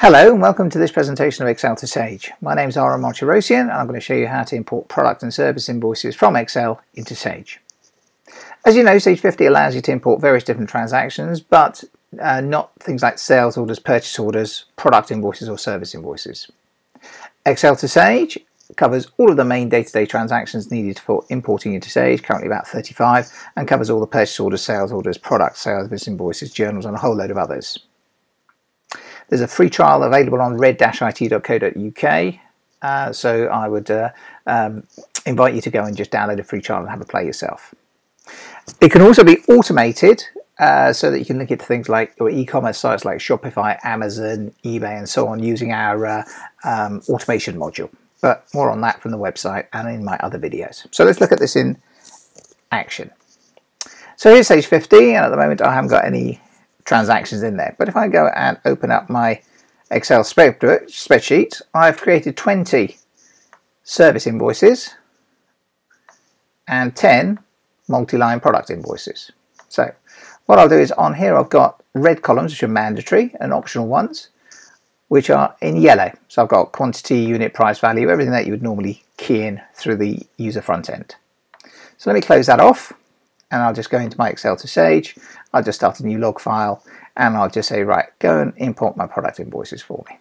Hello and welcome to this presentation of Excel to Sage. My name is Aron Martirossian and I'm going to show you how to import product and service invoices from Excel into Sage. As you know, Sage 50 allows you to import various different transactions, but uh, not things like sales orders, purchase orders, product invoices or service invoices. Excel to Sage covers all of the main day-to-day -day transactions needed for importing into Sage, currently about 35, and covers all the purchase orders, sales orders, product, sales invoices, journals and a whole load of others. There's a free trial available on red-it.co.uk. Uh, so I would uh, um, invite you to go and just download a free trial and have a play yourself. It can also be automated uh, so that you can link it to things like your e-commerce sites like Shopify, Amazon, eBay and so on using our uh, um, automation module. But more on that from the website and in my other videos. So let's look at this in action. So here's Sage 50 and at the moment I haven't got any transactions in there. But if I go and open up my Excel spreadsheet, I've created 20 service invoices and 10 multi-line product invoices. So what I'll do is on here I've got red columns which are mandatory and optional ones which are in yellow. So I've got quantity, unit, price, value, everything that you would normally key in through the user front end. So let me close that off and I'll just go into my Excel to Sage. I'll just start a new log file and I'll just say, right, go and import my product invoices for me.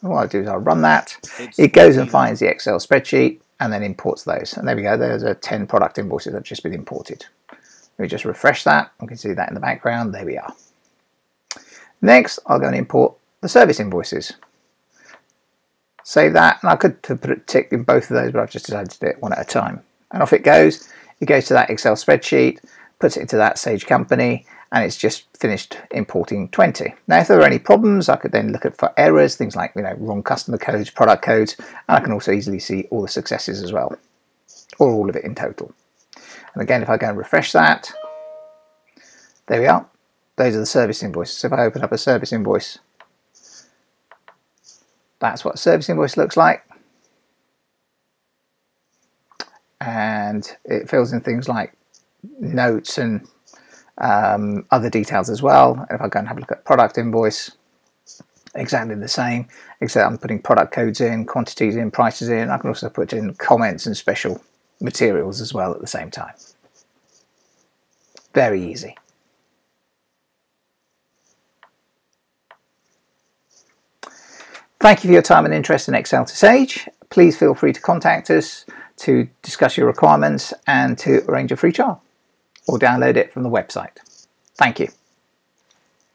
And what I'll do is I'll run that. It goes and finds the Excel spreadsheet and then imports those. And there we go, there's a 10 product invoices that have just been imported. Let me just refresh that. We can see that in the background. There we are. Next, I'll go and import the service invoices. Save that, and I could put a tick in both of those, but I've just decided to do it one at a time. And off it goes. It goes to that Excel spreadsheet, puts it into that Sage company, and it's just finished importing 20. Now if there are any problems I could then look at for errors, things like you know wrong customer codes, product codes, and I can also easily see all the successes as well, or all of it in total. And again if I go and refresh that, there we are. Those are the service invoices. So if I open up a service invoice, that's what a service invoice looks like. And it fills in things like notes and um, other details as well. And If I go and have a look at product invoice, exactly the same, except I'm putting product codes in, quantities in, prices in. I can also put in comments and special materials as well at the same time. Very easy. Thank you for your time and interest in Excel to Sage. Please feel free to contact us to discuss your requirements and to arrange a free trial or download it from the website. Thank you.